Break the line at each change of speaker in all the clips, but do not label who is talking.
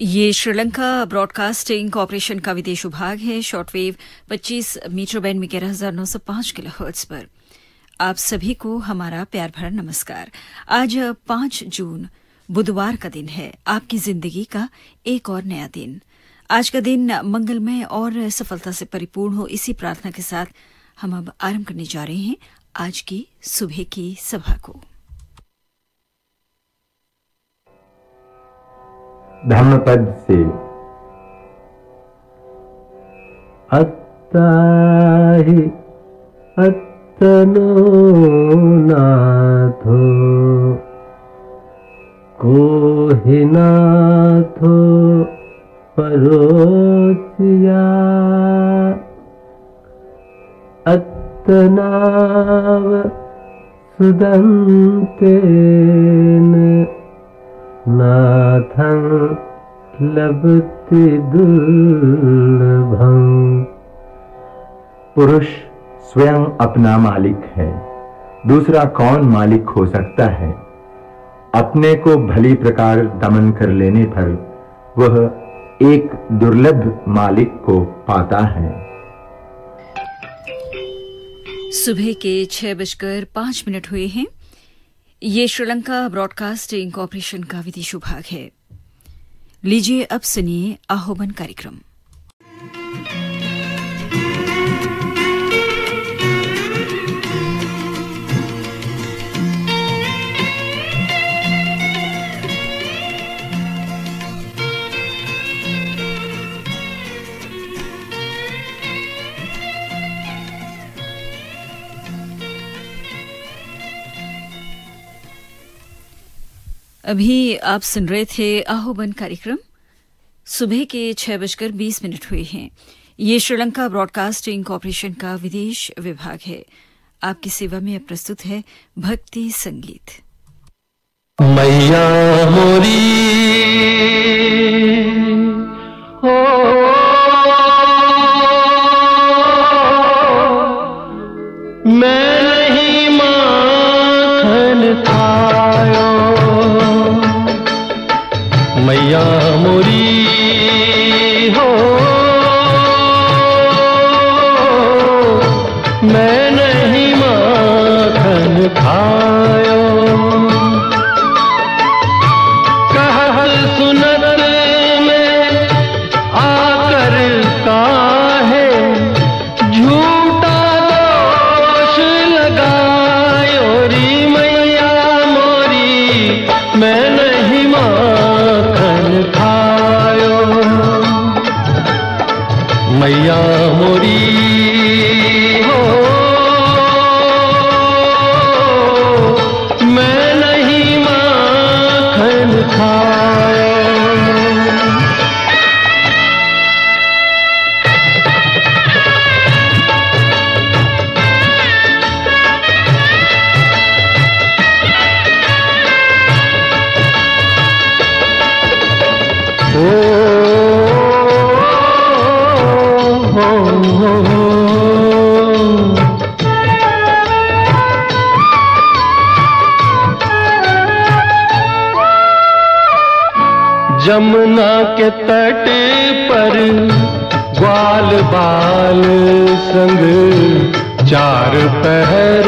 ये Sri Lanka broadcasting corporation का विदेश विभाग है। शॉर्टवेव 25 मीटर बैंड में ग्यारह हज़ार नौ सौ पाँच किलो हर्ट्ज पर। आप सभी को हमारा प्यार भरा नमस्कार। आज पाँच जून, बुधवार का दिन है। आपकी ज़िंदगी का एक और नया दिन। आज का दिन मंगलमय और सफलता से परिपूर्ण हो, इसी प्रार्थना के साथ हम अब आरंभ करने जा रहे हैं आज की सुबह की सभा को।
धम्मपद से अत्ताहि अत्तनो नाथो कोहि नाथो परोसिया अत्तनाव सुदन्तेन नाथं लभते दुर्लभं। पुरुष स्वयं अपना मालिक है, दूसरा कौन मालिक हो सकता है? अपने को भली प्रकार दमन कर लेने पर वह एक दुर्लभ मालिक को पाता है।
सुबह के छह बजकर पाँच मिनट हुए हैं। ये श्रीलंका ब्रॉडकास्टिंग कॉरपोरेशन का विदेश विभाग है। लीजिए अब सुनिए आहोबन कार्यक्रम। अभी आप सुन रहे थे आहोबन कार्यक्रम। सुबह के छह बजकर बीस मिनट हुए हैं। ये श्रीलंका ब्रॉडकास्टिंग कॉरपोरेशन का विदेश विभाग है। आपकी सेवा में प्रस्तुत है भक्ति संगीत।
मैया मोरी। जमुना के तट पर ग्वाल बाल संग चार पहर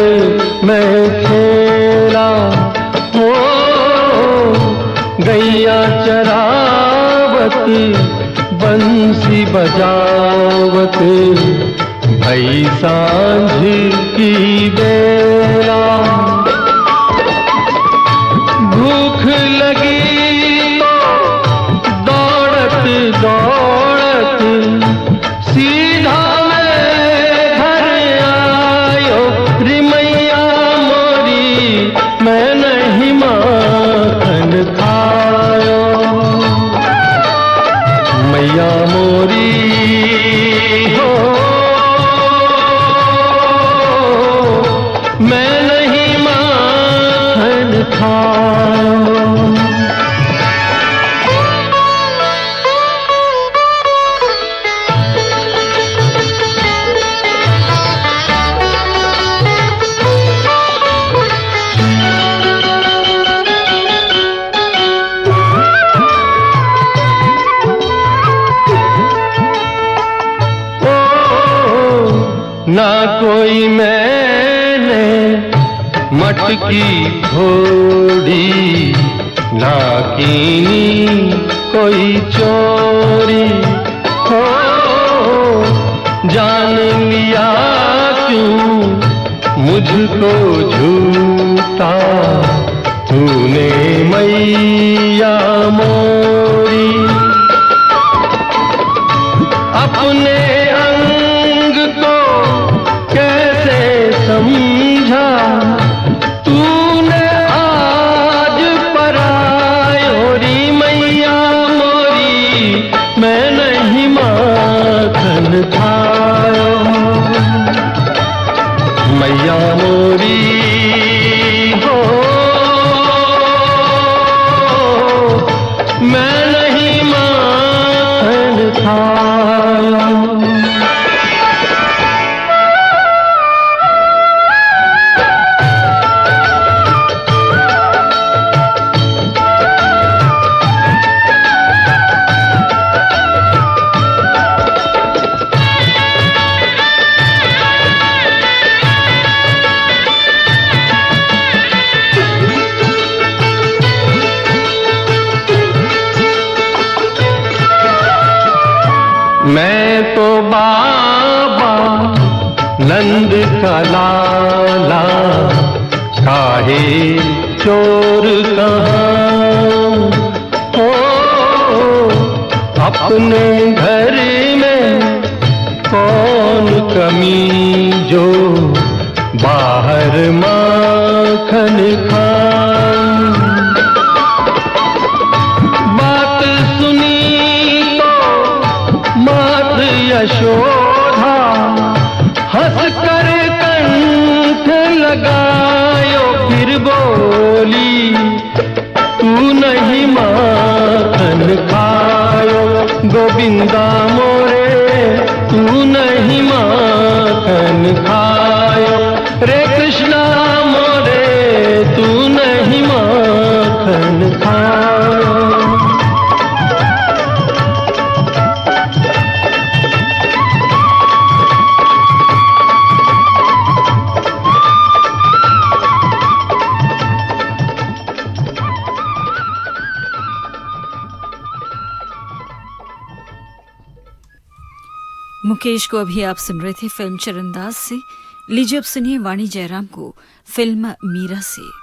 में खेला। हो गैया बंसी बजावत भई साँझ की बेला। ना कोई मैंने मटकी फोड़ी ना किनी कोई चोरी। हो जान लिया क्यों? मुझको झूठा तूने मैया मोरी मैया मोरी हो। मैं नहीं मान खाया नंद का काहे चोर कहाँ? हो अपने घर में कौन कमी जो बाहर माखन खाऊं बात सुनी तो मात यशोधा गोविंदा मोरे
मुकेश को अभी आप सुन रहे थे फ़िल्म चरणदास से। लीजिए अब सुनिए वाणी जयराम को, फ़िल्म मीरा से।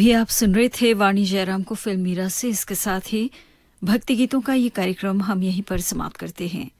अभी आप सुन रहे थे वाणी जयराम को फ़िल्म मीरा से। इसके साथ ही भक्ति गीतों का ये कार्यक्रम हम यहीं पर समाप्त करते हैं।